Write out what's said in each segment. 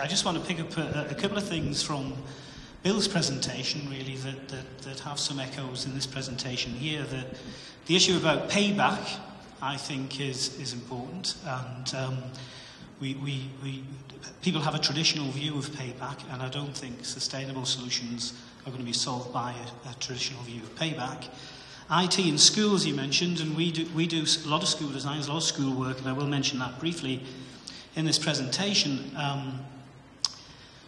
I just want to pick up a, a couple of things from Bill's presentation, really, that, that, that have some echoes in this presentation here. That the issue about payback, I think, is, is important. And um, we, we, we, people have a traditional view of payback, and I don't think sustainable solutions are going to be solved by a, a traditional view of payback. IT in schools, you mentioned, and we do, we do a lot of school designs, a lot of school work, and I will mention that briefly in this presentation. Um,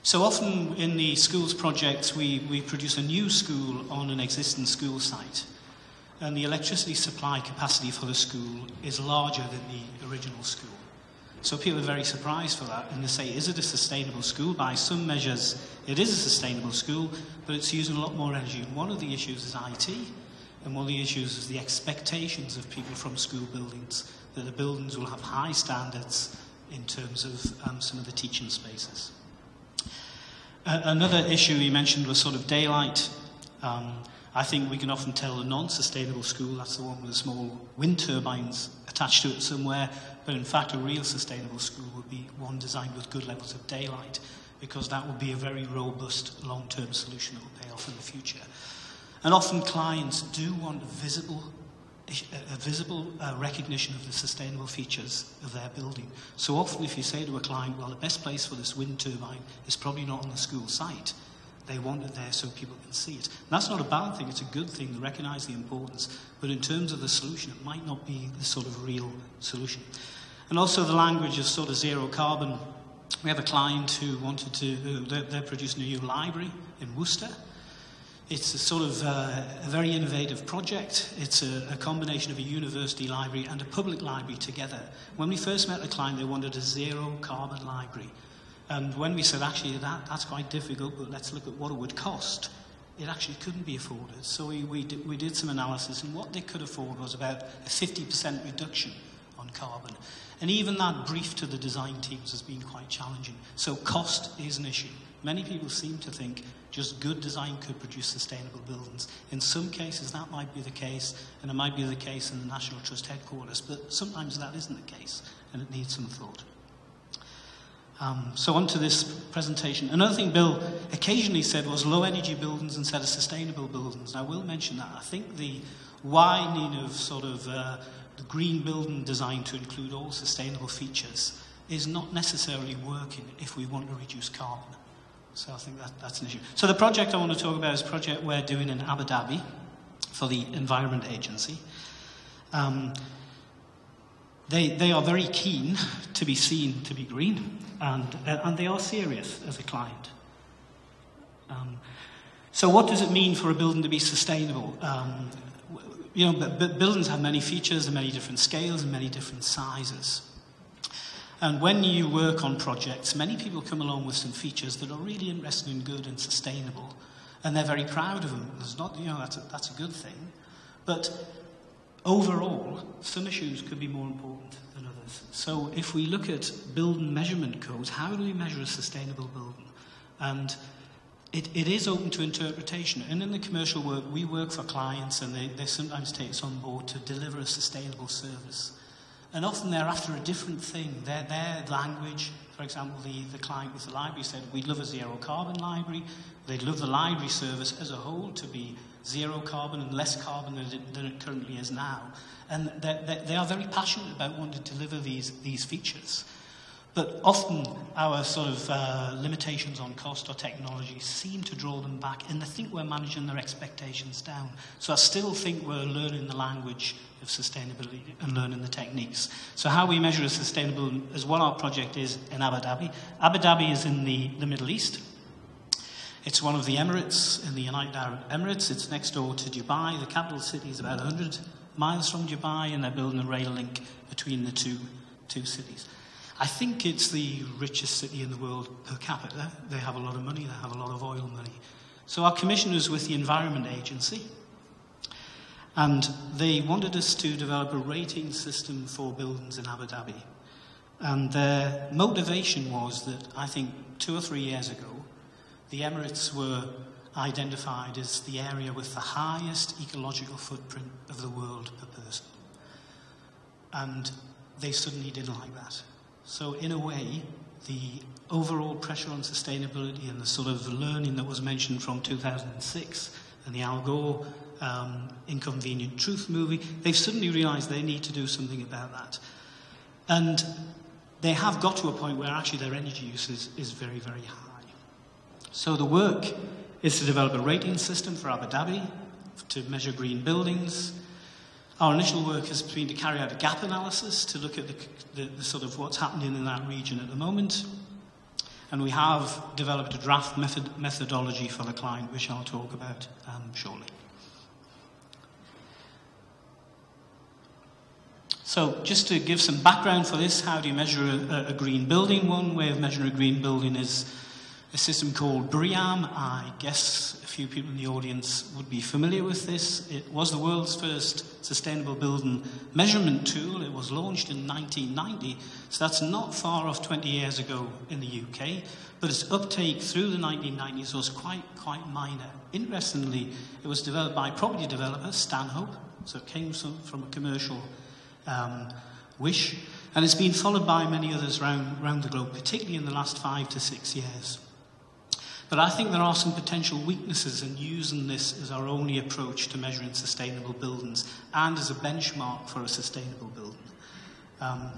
so often in the schools projects, we, we produce a new school on an existing school site. And the electricity supply capacity for the school is larger than the original school. So people are very surprised for that, and they say, is it a sustainable school? By some measures, it is a sustainable school, but it's using a lot more energy. And one of the issues is IT, and one of the issues is the expectations of people from school buildings, that the buildings will have high standards in terms of um, some of the teaching spaces. Another issue you mentioned was sort of daylight. Um, I think we can often tell a non-sustainable school, that's the one with the small wind turbines attached to it somewhere, but in fact a real sustainable school would be one designed with good levels of daylight, because that would be a very robust long-term solution that will pay off in the future. And often clients do want visible a visible uh, recognition of the sustainable features of their building. So often if you say to a client, well, the best place for this wind turbine is probably not on the school site, they want it there so people can see it. And that's not a bad thing, it's a good thing to recognize the importance, but in terms of the solution, it might not be the sort of real solution. And also the language of sort of zero carbon. We have a client who wanted to, they're, they're producing a new library in Worcester, it's a sort of uh, a very innovative project. It's a, a, combination of a university library and a public library together. When we first met the client, they wanted a zero carbon library. And when we said, actually, that, that's quite difficult, but let's look at what it would cost, it actually couldn't be afforded. So we, we, did, we did some analysis, and what they could afford was about a 50% reduction on carbon. And even that brief to the design teams has been quite challenging. So cost is an issue. Many people seem to think just good design could produce sustainable buildings. In some cases, that might be the case, and it might be the case in the National Trust headquarters, but sometimes that isn't the case, and it needs some thought. Um, so on to this presentation. Another thing Bill occasionally said was low energy buildings instead of sustainable buildings. And I will mention that. I think the widening of sort of uh, the green building design to include all sustainable features is not necessarily working if we want to reduce carbon. So I think that, that's an issue. So the project I want to talk about is a project we're doing in Abu Dhabi for the Environment Agency. Um, they, they are very keen to be seen to be green, and, uh, and they are serious as a client. Um, so what does it mean for a building to be sustainable? Um, you know, buildings have many features and many different scales and many different sizes. And when you work on projects, many people come along with some features that are really interesting and good and sustainable, and they're very proud of them. There's not, you know, that's a, that's a good thing. But overall, some issues could be more important than others. So if we look at building measurement codes, how do we measure a sustainable building? And it, it is open to interpretation. And in the commercial work, we work for clients and they, they sometimes take us on board to deliver a sustainable service. And often they're after a different thing. Their, their language, for example, the, the client with the library said, we'd love a zero carbon library. They'd love the library service as a whole to be zero carbon and less carbon than it, than it currently is now. And they, they are very passionate about wanting to deliver these, these features. But often our sort of uh, limitations on cost or technology seem to draw them back, and they think we're managing their expectations down. So I still think we're learning the language of sustainability and learning the techniques. So how we measure as sustainable is what our project is in Abu Dhabi. Abu Dhabi is in the, the Middle East. It's one of the Emirates in the United Arab Emirates. It's next door to Dubai. The capital city is about 100 miles from Dubai, and they're building a rail link between the two, two cities. I think it's the richest city in the world per capita. They have a lot of money, they have a lot of oil money. So our commission was with the Environment Agency, and they wanted us to develop a rating system for buildings in Abu Dhabi. And their motivation was that I think two or three years ago, the Emirates were identified as the area with the highest ecological footprint of the world per person. And they suddenly didn't like that. So, in a way, the overall pressure on sustainability and the sort of learning that was mentioned from 2006 and the Al Gore um, Inconvenient Truth movie, they've suddenly realized they need to do something about that. And they have got to a point where actually their energy use is, is very, very high. So the work is to develop a rating system for Abu Dhabi to measure green buildings. Our initial work has been to carry out a gap analysis to look at the, the, the sort of what's happening in that region at the moment. And we have developed a draft method, methodology for the client, which I'll talk about um, shortly. So just to give some background for this, how do you measure a, a green building? One way of measuring a green building is a system called BREEAM. I guess a few people in the audience would be familiar with this. It was the world's first sustainable building measurement tool. It was launched in 1990, so that's not far off 20 years ago in the UK. But its uptake through the 1990s was quite, quite minor. Interestingly, it was developed by property developer Stanhope, so it came from a commercial um, wish. And it's been followed by many others around, around the globe, particularly in the last five to six years. But I think there are some potential weaknesses in using this as our only approach to measuring sustainable buildings and as a benchmark for a sustainable building. Um,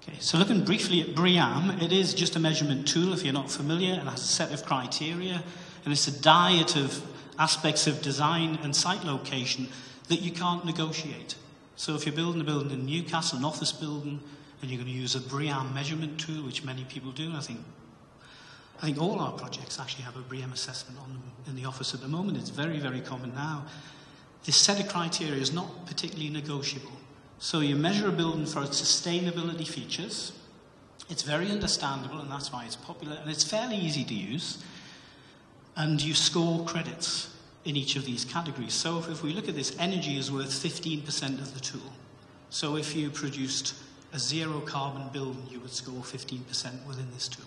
okay, so looking briefly at BREEAM, it is just a measurement tool if you're not familiar, and has a set of criteria, and it's a diet of aspects of design and site location that you can't negotiate. So if you're building a building in Newcastle, an office building, and you're going to use a BREEAM measurement tool, which many people do. I think, I think all our projects actually have a BREEAM assessment on them in the office at the moment. It's very, very common now. This set of criteria is not particularly negotiable. So you measure a building for its sustainability features. It's very understandable, and that's why it's popular, and it's fairly easy to use. And you score credits in each of these categories. So if we look at this, energy is worth 15% of the tool. So if you produced a zero carbon building, you would score 15% within this tool.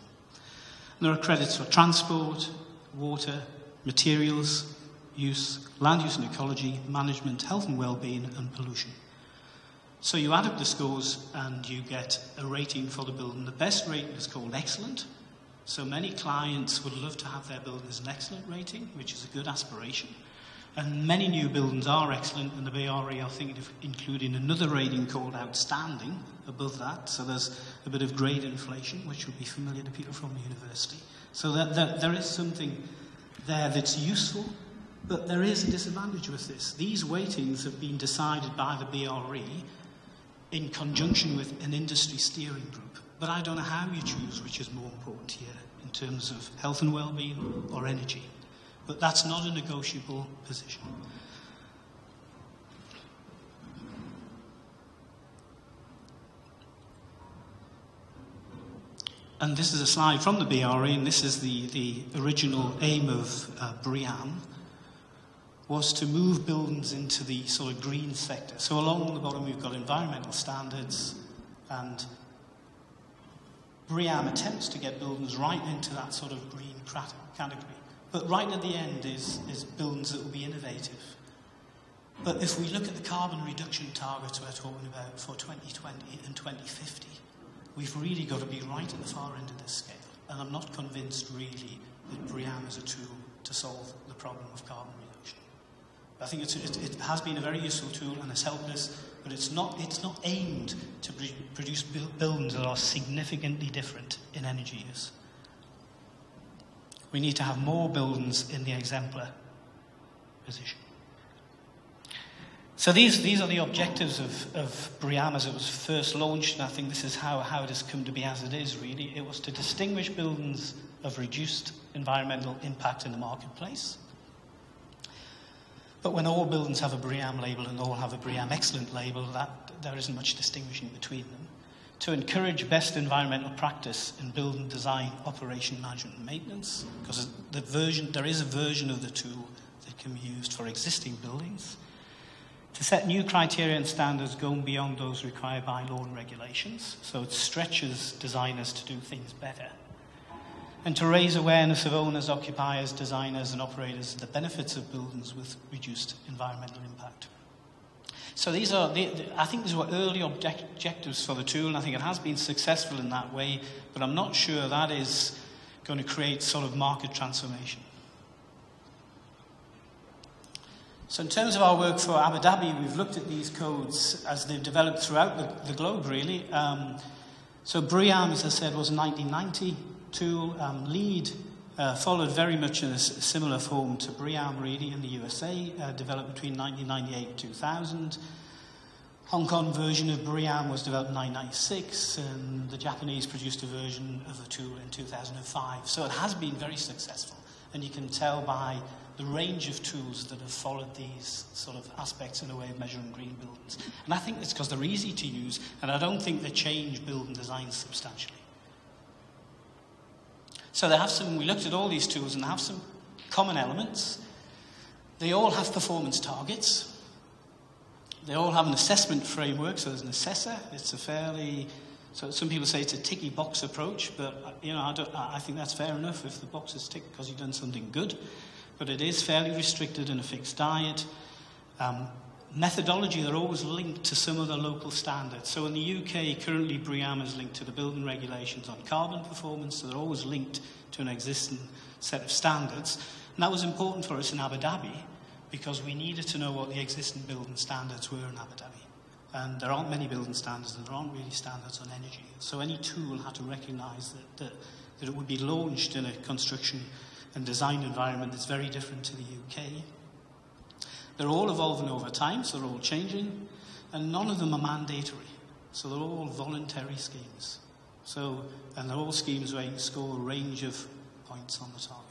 And there are credits for transport, water, materials use, land use and ecology, management, health and well-being, and pollution. So you add up the scores and you get a rating for the building. The best rating is called excellent. So many clients would love to have their building as an excellent rating, which is a good aspiration. And many new buildings are excellent, and the BRE are thinking of including another rating called outstanding above that. So there's a bit of grade inflation, which will be familiar to people from the university. So that, that there is something there that's useful, but there is a disadvantage with this. These weightings have been decided by the BRE in conjunction with an industry steering group. But I don't know how you choose which is more important here in terms of health and well-being or energy. But that's not a negotiable position. And this is a slide from the BRE, and this is the, the original aim of uh, BREEAM, was to move buildings into the sort of green sector. So along the bottom we've got environmental standards, and BREEAM attempts to get buildings right into that sort of green category. But right at the end is, is buildings that will be innovative. But if we look at the carbon reduction targets we're talking about for 2020 and 2050, we've really got to be right at the far end of this scale. And I'm not convinced really that BREEAM is a tool to solve the problem of carbon reduction. I think it, it has been a very useful tool and has helped us, but it's not, it's not aimed to produce buildings that are significantly different in energy use we need to have more buildings in the exemplar position. So these, these are the objectives of, of BREEAM as it was first launched, and I think this is how, how it has come to be as it is, really. It was to distinguish buildings of reduced environmental impact in the marketplace. But when all buildings have a BREEAM label and all have a BREEAM Excellent label, that, there isn't much distinguishing between them to encourage best environmental practice in building design, operation, management, and maintenance, because the version, there is a version of the tool that can be used for existing buildings. To set new criteria and standards going beyond those required by law and regulations, so it stretches designers to do things better. And to raise awareness of owners, occupiers, designers, and operators of the benefits of buildings with reduced environmental impact. So these are, the, the, I think these were early objectives for the tool, and I think it has been successful in that way, but I'm not sure that is going to create sort of market transformation. So in terms of our work for Abu Dhabi, we've looked at these codes as they've developed throughout the, the globe, really. Um, so BREEAM, as I said, was a 1990 tool. Um, LEED uh, followed very much in a similar form to BREEAM, really, in the USA, uh, developed between 1998 and 2000. Hong Kong version of BREEAM was developed in 1996, and the Japanese produced a version of the tool in 2005. So it has been very successful, and you can tell by the range of tools that have followed these sort of aspects in a way of measuring green buildings. And I think it's because they're easy to use, and I don't think they change building designs substantially. So they have some, we looked at all these tools and they have some common elements. They all have performance targets. They all have an assessment framework, so there's an assessor. It's a fairly, so some people say it's a ticky box approach, but you know, I, don't, I think that's fair enough if the box is ticked because you've done something good. But it is fairly restricted in a fixed diet. Um, methodology, they're always linked to some other local standards. So in the UK, currently BREEAM is linked to the building regulations on carbon performance, so they're always linked to an existing set of standards. And that was important for us in Abu Dhabi because we needed to know what the existing building standards were in Abu Dhabi. And there aren't many building standards, and there aren't really standards on energy. So any tool had to recognise that, that, that it would be launched in a construction and design environment that's very different to the UK. They're all evolving over time, so they're all changing, and none of them are mandatory. So they're all voluntary schemes. So, and they're all schemes where you score a range of points on the target.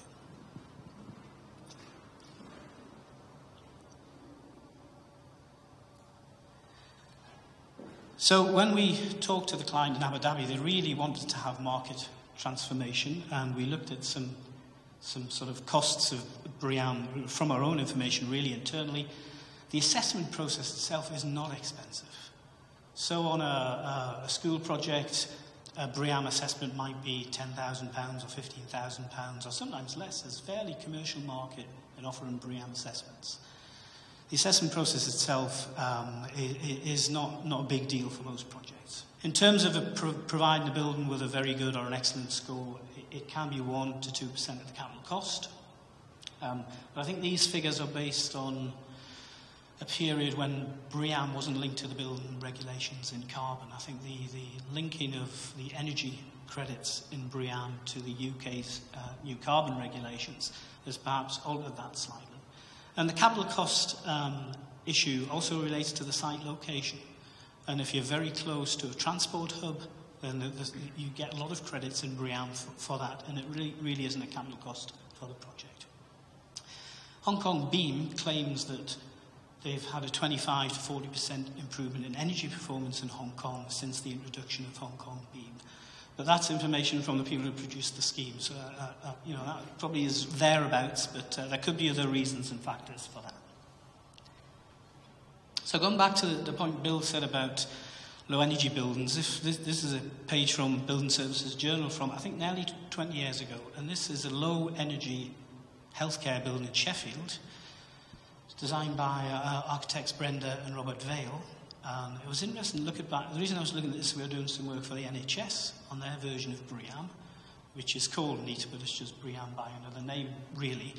So when we talked to the client in Abu Dhabi, they really wanted to have market transformation, and we looked at some some sort of costs of BREEAM from our own information, really internally. The assessment process itself is not expensive. So, on a, a school project, a BREEAM assessment might be £10,000 or £15,000 or sometimes less. There's fairly commercial market in offering BREEAM assessments. The assessment process itself um, is not, not a big deal for most projects. In terms of pro providing a building with a very good or an excellent score, it can be 1 to 2% of the capital cost. Um, but I think these figures are based on a period when BREEAM wasn't linked to the building regulations in carbon. I think the, the linking of the energy credits in BREEAM to the UK's uh, new carbon regulations has perhaps altered that slightly. And the capital cost um, issue also relates to the site location. And if you're very close to a transport hub, then you get a lot of credits in BREEAM for, for that, and it really, really isn't a capital cost for the project. Hong Kong Beam claims that they've had a 25 to 40% improvement in energy performance in Hong Kong since the introduction of Hong Kong Beam. But that's information from the people who produced the scheme, so uh, uh, you know that probably is thereabouts, but uh, there could be other reasons and factors for that. So going back to the point Bill said about low energy buildings. This, this, is a page from Building Services Journal from, I think, nearly 20 years ago. And this is a low energy healthcare building in Sheffield. It's designed by uh, architects Brenda and Robert Vale. It was interesting to look at back. The reason I was looking at this, we were doing some work for the NHS on their version of BREEAM, which is called NEAT, but it's just BREEAM by another name, really.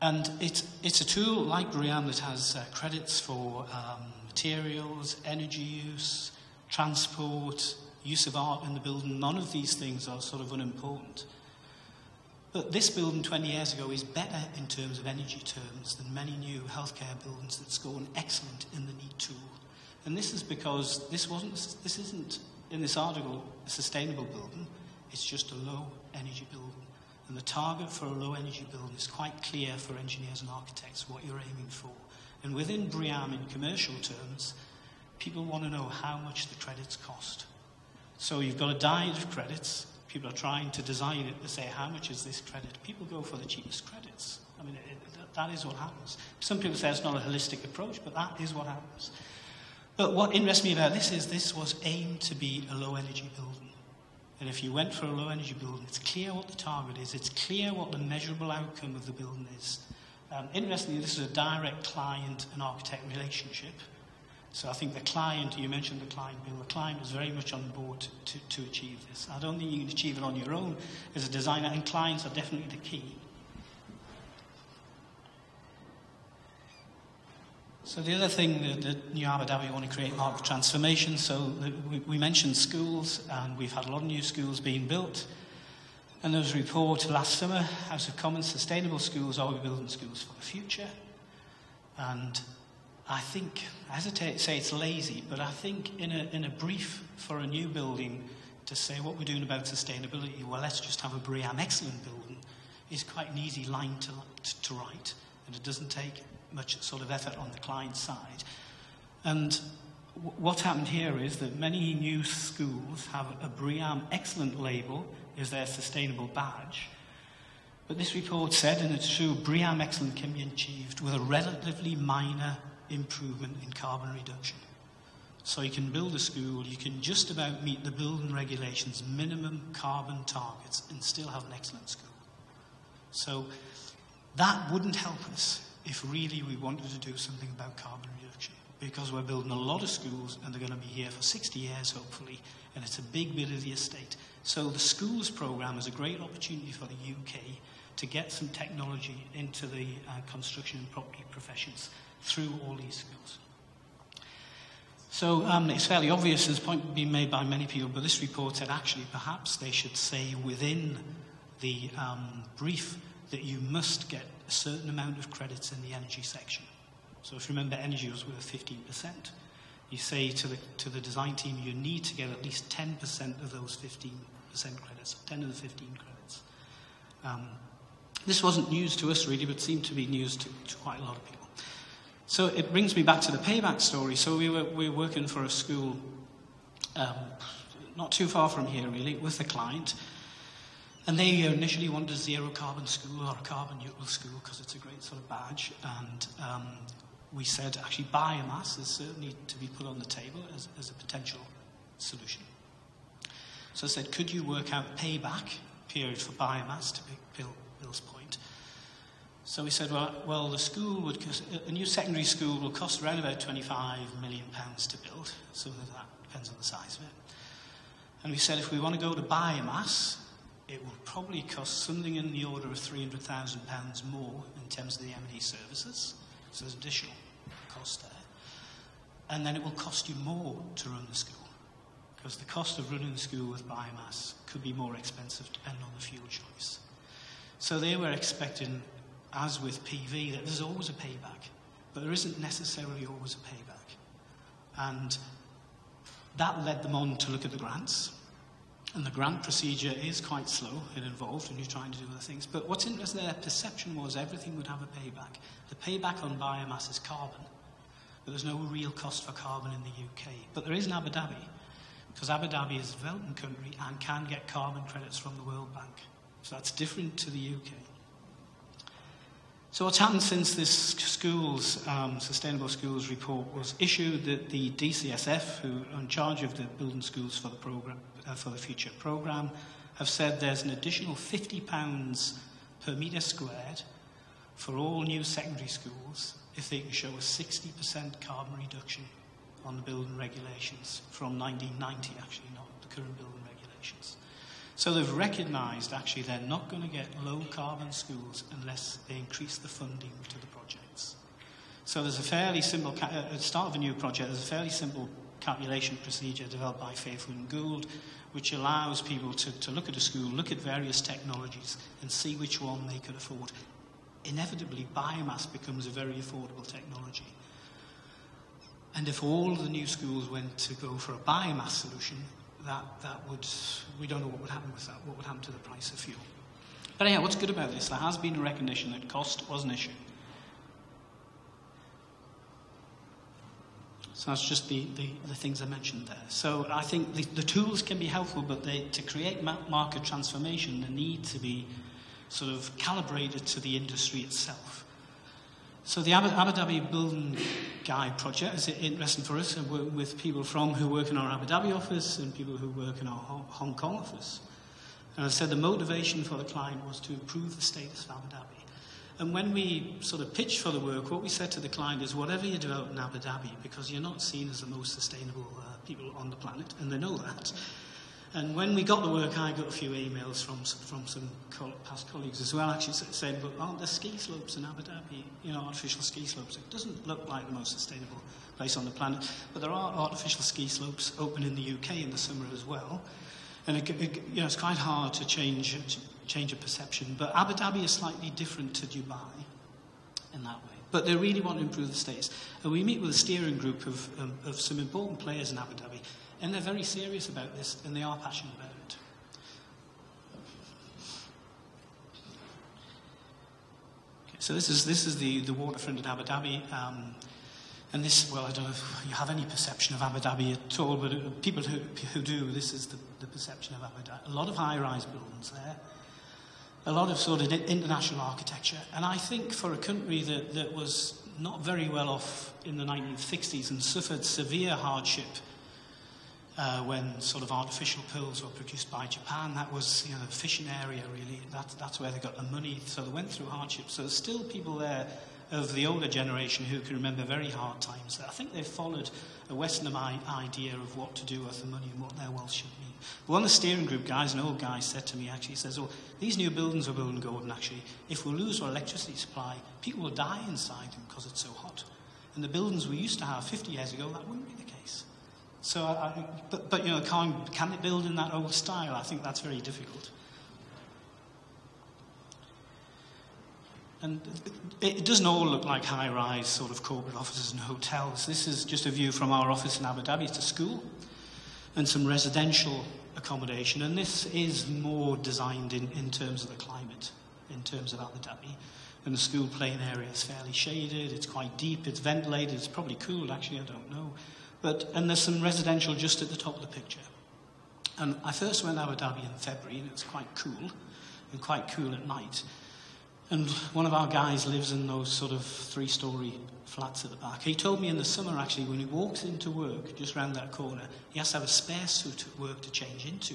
And it's, it's a tool like BREEAM that has uh, credits for um, materials, energy use, transport, use of art in the building. None of these things are sort of unimportant. But this building 20 years ago is better in terms of energy terms than many new healthcare buildings that score an excellent in the NEAT tool. And this is because this, wasn't, this isn't, in this article, a sustainable building. It's just a low energy building. And the target for a low energy building is quite clear for engineers and architects what you're aiming for. And within BREEAM, in commercial terms, people want to know how much the credits cost. So you've got a diet of credits. People are trying to design it to say, how much is this credit? People go for the cheapest credits. I mean, it, that is what happens. Some people say it's not a holistic approach, but that is what happens. But what interests me about this is this was aimed to be a low energy building. And if you went for a low energy building, it's clear what the target is, it's clear what the measurable outcome of the building is. Um, interestingly, this is a direct client and architect relationship. So I think the client, you mentioned the client, Bill, the client was very much on board to, to achieve this. I don't think you can achieve it on your own as a designer, and clients are definitely the key. So the other thing that, that New Abu Dhabi want to create market transformation. So we, we, mentioned schools, and we've had a lot of new schools being built. And there was a report last summer, House of Commons, Sustainable Schools, Are We Building Schools for the Future? And I think, I hesitate to say it's lazy, but I think in a, in a brief for a new building to say what we're doing about sustainability, well, let's just have a BREEAM excellent building, is quite an easy line to, to write. And it doesn't take much sort of effort on the client side. And what happened here is that many new schools have a BREEAM excellent label as their sustainable badge. But this report said, and it's true, BREEAM excellent can be achieved with a relatively minor improvement in carbon reduction. So you can build a school, you can just about meet the building regulations minimum carbon targets and still have an excellent school. So that wouldn't help us if really we wanted to do something about carbon. Because we're building a lot of schools and they're going to be here for 60 years, hopefully, and it's a big bit of the estate. So the schools program is a great opportunity for the UK to get some technology into the uh, construction and property professions through all these schools. So um, it's fairly obvious, as point being made by many people, but this report said actually perhaps they should say within the um, brief that you must get a certain amount of credits in the energy section. So if you remember, energy was worth 15%. You say to the, to the design team, you need to get at least 10% of those 15% credits, 10 of the 15 credits. Um, this wasn't news to us really, but seemed to be news to, to quite a lot of people. So it brings me back to the payback story. So we were, we were working for a school um, not too far from here, really, with the client. And they initially wanted a zero carbon school or a carbon neutral school because it's a great sort of badge. And um, we said actually biomass is certainly to be put on the table as, as a potential solution. So I said, could you work out payback period for biomass to Bill, Bill's point? So we said, well, well, the school would, a new secondary school will cost around about 25 million pounds to build, so that depends on the size of it. And we said, if we want to go to biomass, it will probably cost something in the order of £300,000 more in terms of the M&E services. So there's additional there. And then it will cost you more to run the school because the cost of running the school with biomass could be more expensive depending on the fuel choice. So they were expecting as with PV, that there's always a payback, but there isn't necessarily always a payback. And that led them on to look at the grants. And the grant procedure is quite slow and involved when you're trying to do other things. But what's interesting, their perception was everything would have a payback. The payback on biomass is carbon, but there's no real cost for carbon in the UK. But there is in Abu Dhabi, because Abu Dhabi is a developing country and can get carbon credits from the World Bank. So that's different to the UK. So what's happened since this schools, um, Sustainable Schools report was issued, that the DCSF, who are in charge of the building schools for the, program, uh, for the future programme, have said there's an additional £50 per metre squared for all new secondary schools if they can show a 60% carbon reduction on the building regulations from 1990, actually, not the current building regulations. So they've recognised actually they're not going to get low carbon schools unless they increase the funding to the projects. So there's a fairly simple, uh, at the start of a new project, there's a fairly simple calculation procedure developed by Faithful and Gould, which allows people to, to look at a school, look at various technologies, and see which one they could afford. Inevitably, biomass becomes a very affordable technology. And if all the new schools went to go for a biomass solution, that, that would, we don't know what would happen with that, what would happen to the price of fuel. But anyhow, what's good about this? There has been a recognition that cost was an issue. So that's just the, the, the, things I mentioned there. So I think the, the tools can be helpful, but they, to create market transformation, they need to be sort of calibrated to the industry itself. So the Abu, Dhabi Building Guide project is interesting for us, and work with people from who work in our Abu Dhabi office and people who work in our Hong Kong office. And I said the motivation for the client was to improve the status of Abu Dhabi. And when we sort of pitched for the work, what we said to the client is whatever you develop in Abu Dhabi, because you're not seen as the most sustainable uh, people on the planet, and they know that. And when we got the work, I got a few emails from, from some past colleagues as well, actually saying, but aren't there ski slopes in Abu Dhabi, you know, artificial ski slopes? It doesn't look like the most sustainable place on the planet, but there are artificial ski slopes open in the UK in the summer as well. And it, it, you know, it's quite hard to change, change a perception. But Abu Dhabi is slightly different to Dubai in that way. But they really want to improve the status. And we meet with a steering group of, um, of some important players in Abu Dhabi, and they're very serious about this, and they are passionate about it. Okay, so this is, this is the, the waterfront in Abu Dhabi. Um, and this, well, I don't know if you have any perception of Abu Dhabi at all, but people who, who do, this is the, the perception of Abu Dhabi. A lot of high-rise buildings there, a lot of sort of international architecture. And I think for a country that, that was not very well off in the 1960s and suffered severe hardship uh, when sort of artificial pearls were produced by Japan. That was, you know, the fishing area, really. That, that's where they got the money. So they went through hardship. So there's still people there of the older generation who can remember very hard times. I think they've followed a Western idea of what to do with the money and what their wealth should mean. One of the steering group guys, an old guy, said to me actually, he says, oh, these new buildings we're building, Gordon, actually, if we lose our electricity supply, people will die inside them because it's so hot. And the buildings we used to have 50 years ago, that wouldn't be. So, I, but, but, you know, can, can it build in that old style? I think that's very difficult. And it doesn't all look like high rise sort of corporate offices and hotels. This is just a view from our office in Abu Dhabi. It's a school and some residential accommodation. And this is more designed in, in terms of the climate, in terms of Abu Dhabi. And the school playing area is fairly shaded, it's quite deep, it's ventilated, it's probably cooled, actually, I don't know. But, and there's some residential just at the top of the picture. And I first went to Abu Dhabi in February, and it's quite cool, and quite cool at night. And one of our guys lives in those sort of three story flats at the back. He told me in the summer, actually, when he walks into work just round that corner, he has to have a spare suit at work to change into.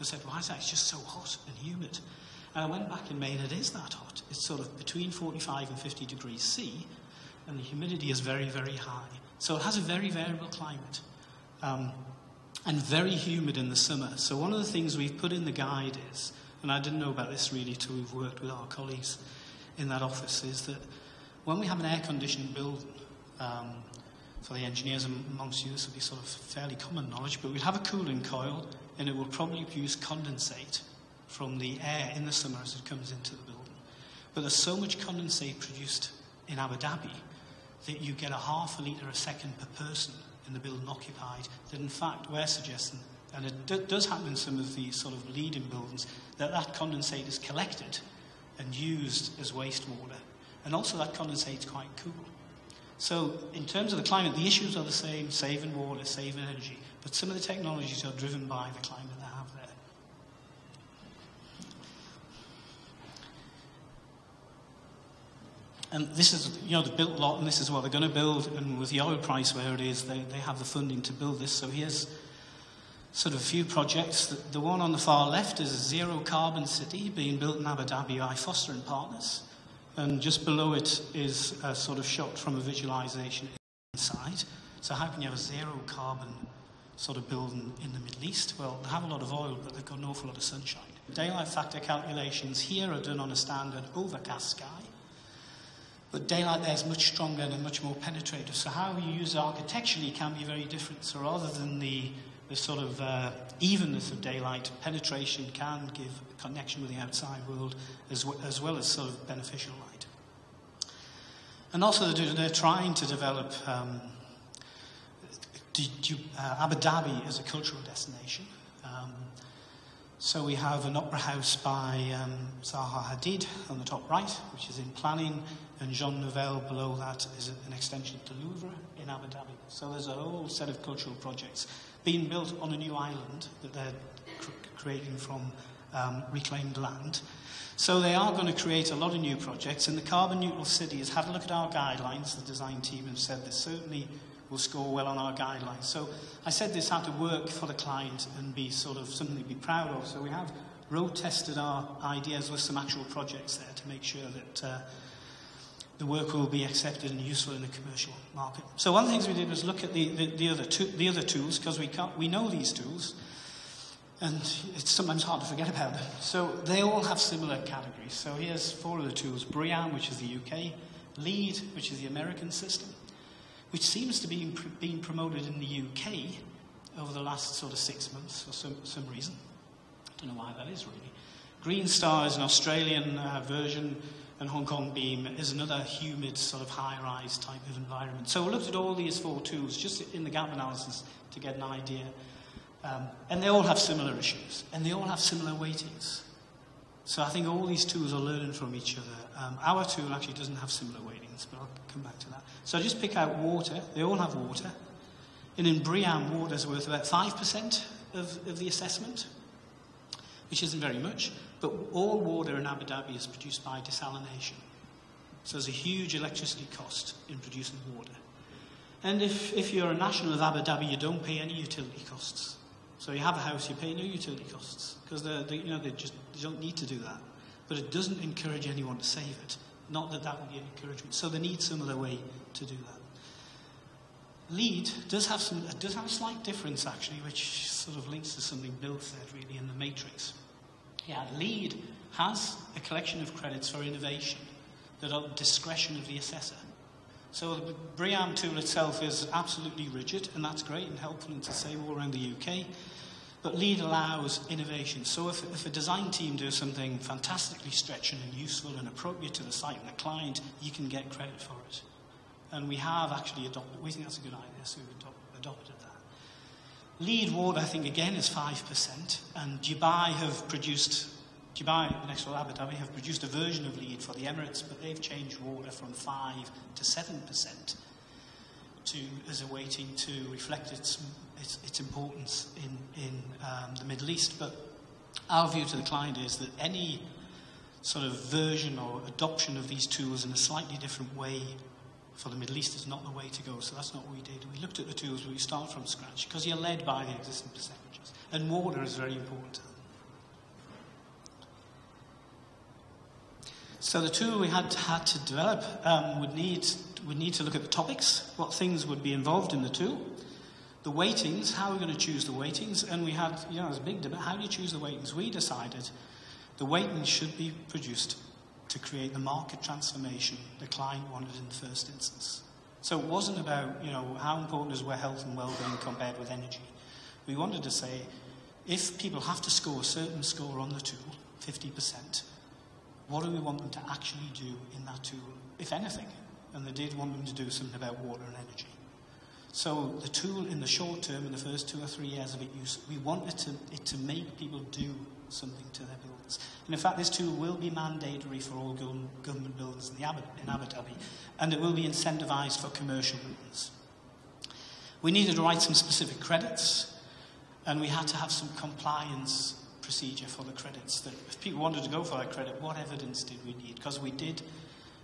I said, Why is that? It's just so hot and humid. And I went back in May, and it is that hot. It's sort of between 45 and 50 degrees C, and the humidity is very, very high. So it has a very variable climate. Um, and very humid in the summer. So one of the things we've put in the guide is and I didn't know about this really till we've worked with our colleagues in that office, is that when we have an air-conditioned building, um, for the engineers amongst you, this will be sort of fairly common knowledge, but we'd have a cooling coil and it will probably produce condensate from the air in the summer as it comes into the building. But there's so much condensate produced in Abu Dhabi that you get a half a litre a second per person in the building occupied, that in fact we're suggesting and it does happen in some of the sort of leading buildings, that that condensate is collected and used as wastewater. And also that condensate is quite cool. So in terms of the climate, the issues are the same, saving water, saving energy, but some of the technologies are driven by the climate they have there. And this is, you know, the built a lot, and this is what they're going to build. And with the oil price where it is, they, they have the funding to build this. So here's sort of a few projects. The, the, one on the far left is a zero carbon city being built in Abu Dhabi by Foster and Partners. And just below it is a sort of shot from a visualization inside. So how can you have a zero carbon sort of building in the Middle East? Well, they have a lot of oil, but they've got an awful lot of sunshine. Daylight factor calculations here are done on a standard overcast sky. But daylight there is much stronger and much more penetrative. So how you use it architecturally can be very different. So rather than the the sort of uh, evenness of daylight, penetration can give connection with the outside world as, w- as well as sort of beneficial light. And also, they're trying to develop um, uh, Abu Dhabi as a cultural destination. Um, so we have an opera house by um, Zaha Hadid on the top right, which is in planning, and Jean Nouvel below that is an extension to Louvre in Abu Dhabi. So there's a whole set of cultural projects being built on a new island that they're cr- creating from um, reclaimed land. So they are going to create a lot of new projects, and the carbon neutral city has had a look at our guidelines. The design team have said this certainly will score well on our guidelines. So I said this had to work for the client and be sort of something to be proud of. So we have road tested our ideas with some actual projects there to make sure that uh, the work will be accepted and useful in the commercial market. So one of the things we did was look at the, the, the other, to, the other tools because we, we know these tools and it's sometimes hard to forget about them. So they all have similar categories. So here's four of the tools. BREEAM, which is the UK, LEED, which is the American system, which seems to be being promoted in the UK over the last sort of six months for some, some reason. I don't know why that is really. Green Star is an Australian uh, version, and Hong Kong Beam is another humid sort of high-rise type of environment. So we looked at all these four tools just in the gap analysis to get an idea. Um, and they all have similar issues, and they all have similar weightings. So I think all these tools are learning from each other. Um, our tool actually doesn't have similar weightings, but I'll come back to that. So I just pick out water. They all have water. And in BREEAM, water is worth about 5% of, of the assessment, which isn't very much. But all water in Abu Dhabi is produced by desalination. So there's a huge electricity cost in producing water. And if, if you're a national of Abu Dhabi, you don't pay any utility costs. So you have a house, you pay no utility costs because they, you know, they just they don't need to do that. But it doesn't encourage anyone to save it. Not that that would be an encouragement. So they need some other way to do that. LEED does have some does have a slight difference actually, which sort of links to something Bill said really in the matrix. Yeah, LEED has a collection of credits for innovation that are at the discretion of the assessor. So the BREEAM tool itself is absolutely rigid, and that's great and helpful and to save all around the UK. But LEED allows innovation. So if, if a design team does something fantastically stretching and useful and appropriate to the site and the client, you can get credit for it. And we have actually adopted, we think that's a good idea, so we've adopted that. LEED Water, I think, again, is 5%, and Dubai have produced Dubai, the next one, Abu Dhabi, have produced a version of LEED for the Emirates, but they've changed water from 5 to 7% to, as a weighting to reflect its, its, its importance in, in um, the Middle East. But our view to the client is that any sort of version or adoption of these tools in a slightly different way for the Middle East is not the way to go. So that's not what we did. We looked at the tools, we start from scratch because you're led by the existing percentages. And water is very important to them. So the tool we had, had to develop um, would, need, would need to look at the topics, what things would be involved in the tool, the weightings, how we're we going to choose the weightings, and we had, you know, it was a big debate, how do you choose the weightings? We decided the weightings should be produced to create the market transformation the client wanted in the first instance. So it wasn't about, you know, how important is health and well-being compared with energy. We wanted to say, if people have to score a certain score on the tool, 50%, what do we want them to actually do in that tool, if anything? And they did want them to do something about water and energy. So the tool in the short term, in the first two or three years of its use, we wanted to, it to make people do something to their buildings. And in fact, this tool will be mandatory for all government buildings in, Abu, in Abu Dhabi, and it will be incentivised for commercial buildings. We needed to write some specific credits, and we had to have some compliance procedure for the credits. That if people wanted to go for that credit, what evidence did we need? Because we did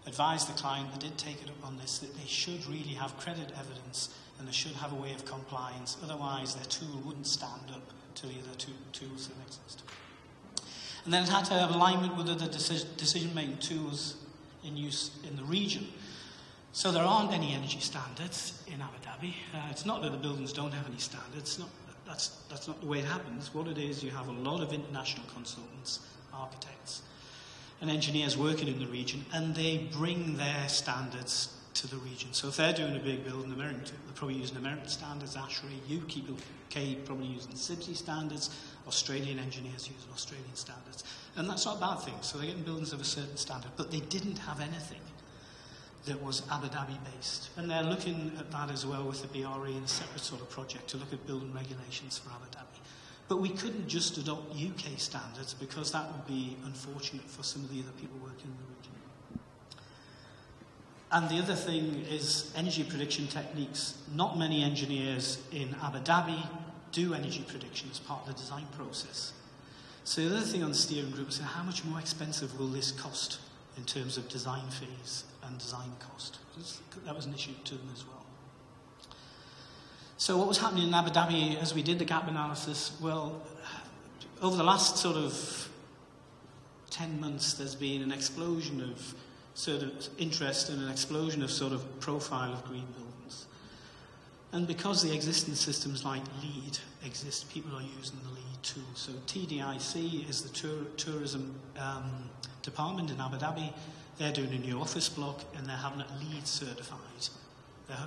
advise the client, they did take it up on this, that they should really have credit evidence and they should have a way of compliance. Otherwise, their tool wouldn't stand up to the other two tools that exist. And then it had to have alignment with other decision making tools in use in the region. So there aren't any energy standards in Abu Dhabi. Uh, it's not that the buildings don't have any standards. Not, that's, that's not the way it happens. What it is, you have a lot of international consultants, architects, and engineers working in the region, and they bring their standards to the region. So if they're doing a big build in America, they're probably using American standards, ASHRAE, UK probably using CIBSE standards, Australian engineers using Australian standards. And that's not a bad thing. So they're getting buildings of a certain standard, but they didn't have anything that was Abu Dhabi based. And they're looking at that as well with the BRE in a separate sort of project to look at building regulations for Abu Dhabi. But we couldn't just adopt UK standards because that would be unfortunate for some of the other people working in the. And the other thing is energy prediction techniques. Not many engineers in Abu Dhabi do energy prediction as part of the design process. So the other thing on the steering group is how much more expensive will this cost in terms of design fees and design cost. That was an issue to them as well. So what was happening in Abu Dhabi as we did the gap analysis? Well, over the last sort of 10 months there's been an explosion of sort of interest in an explosion of sort of profile of green buildings. And because the existing systems like LEED exist, people are using the LEED tool. So TDIC is the tour, tourism um, department in Abu Dhabi. They're doing a new office block and they're having it LEED certified.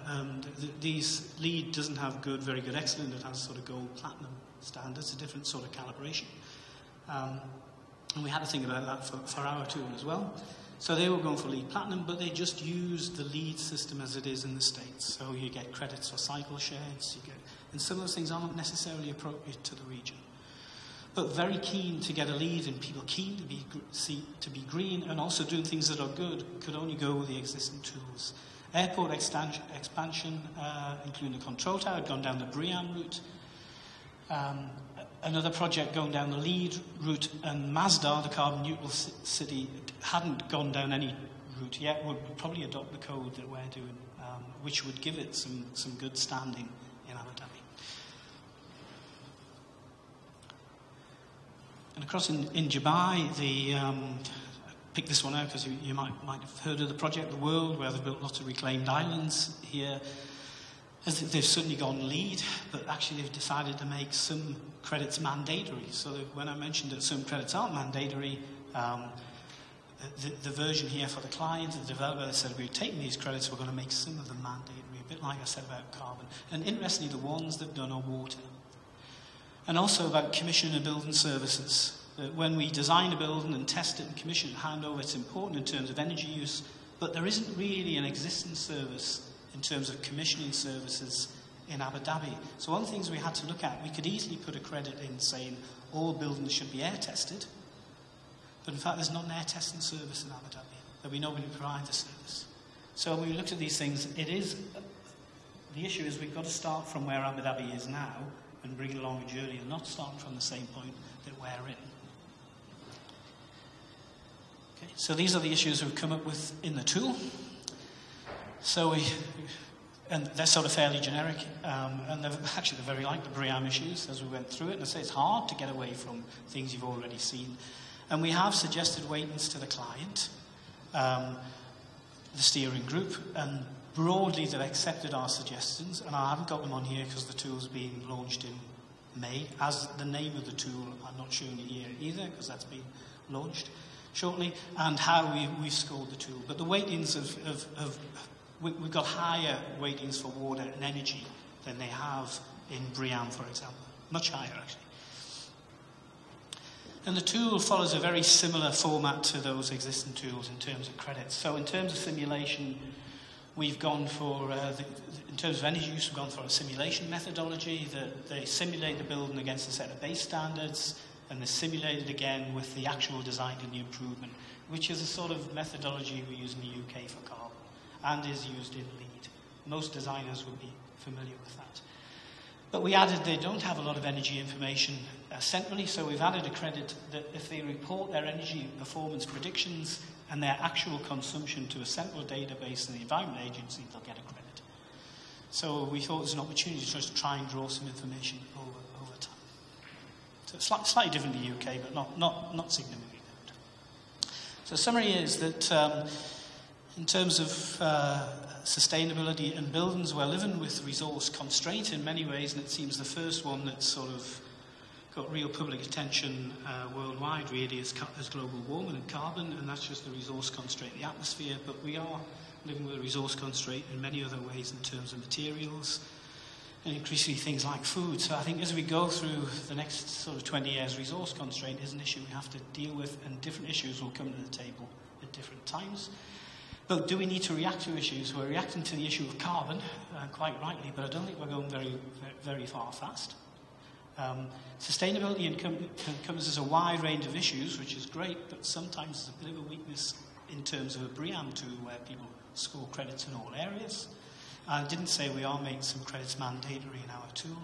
Um, th these LEED doesn't have good, very good, excellent. It has sort of gold, platinum standards, a different sort of calibration. Um, and we had to think about that for, for our tool as well. So they were going for LEED platinum, but they just used the LEED system as it is in the States. So you get credits for cycle shares, you get, and some of those things aren't necessarily appropriate to the region. But very keen to get a LEED and people keen to be, see, to be green and also doing things that are good could only go with the existing tools. Airport expansion, uh, including the control tower, had gone down the BREEAM route. Um, another project going down the LEED route, and Masdar, the carbon neutral city, hadn't gone down any route yet, would probably adopt the code that we're doing, um, which would give it some, some good standing in Abu Dhabi. And across in, in Dubai, the, um, this one out because you, you might, might have heard of the project The World, where they've built lots of reclaimed islands here. They've suddenly gone LEED, but actually they've decided to make some credits mandatory. So when I mentioned that some credits aren't mandatory, um, the, the, version here for the client, and the developer said, we're taking these credits, we're going to make some of them mandatory, a bit like I said about carbon. And interestingly, the ones that done are water. And also about commission and building services. That when we design a building and test it and commission it, hand over, it's important in terms of energy use, but there isn't really an existing service in terms of commissioning services in Abu Dhabi. So one of the things we had to look at, we could easily put a credit in saying all buildings should be air tested, but in fact there's not an air testing service in Abu Dhabi. There'll be nobody who provides the service. So when we looked at these things, it is, the issue is we've got to start from where Abu Dhabi is now and bring along a journey and not start from the same point that we're in. Okay, so these are the issues we've come up with in the tool. So we, and they're sort of fairly generic, um, and they're actually they're very like the BREEAM issues as we went through it. And I say it's hard to get away from things you've already seen. And we have suggested weightings to the client, um, the steering group, and broadly they've accepted our suggestions. And I haven't got them on here because the tool's being launched in May. As the name of the tool, I'm not showing it here either because that's been launched shortly, and how we, we've scored the tool. But the weightings have, have, have we, have got higher weightings for water and energy than they have in BREEAM, for example. Much higher, actually. And the tool follows a very similar format to those existing tools in terms of credits. So in terms of simulation, we've gone for, uh, the, in terms of energy use, we've gone for a simulation methodology that they simulate the building against a set of base standards, and they simulate it again with the actual design and the improvement, which is a sort of methodology we use in the UK for carbon and is used in LEED. Most designers would be familiar with that. But we added they don't have a lot of energy information uh, centrally, so we've added a credit that if they report their energy performance predictions and their actual consumption to a central database in the Environment Agency, they'll get a credit. So we thought it was an opportunity to try and draw some information over, over time. So it's slightly different in the UK, but not, not, not significantly different. So summary is that um, in terms of uh, sustainability and buildings, we're living with resource constraint in many ways, and it seems the first one that's sort of got real public attention uh, worldwide really is, is global warming and carbon, and that's just the resource constraint in the atmosphere. But we are living with a resource constraint in many other ways in terms of materials and increasingly things like food. So I think as we go through the next sort of 20 years, resource constraint is an issue we have to deal with, and different issues will come to the table at different times. But do we need to react to issues? We're reacting to the issue of carbon, uh, quite rightly, but I don't think we're going very, very far fast. Um, sustainability encompasses a wide range of issues, which is great, but sometimes there's a bit of a weakness in terms of a BREEAM tool where people score credits in all areas. I didn't say we are making some credits mandatory in our tool.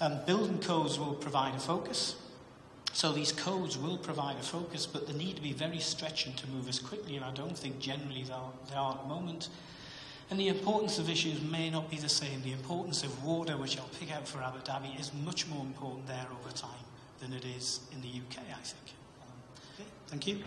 Um, building codes will provide a focus. So these codes will provide a focus, but they need to be very stretching to move as quickly, and I don't think generally they are, they are at the moment. And the importance of issues may not be the same. The importance of water, which I'll pick out for Abu Dhabi, is much more important there over time than it is in the UK, I think. Um, okay. Thank you.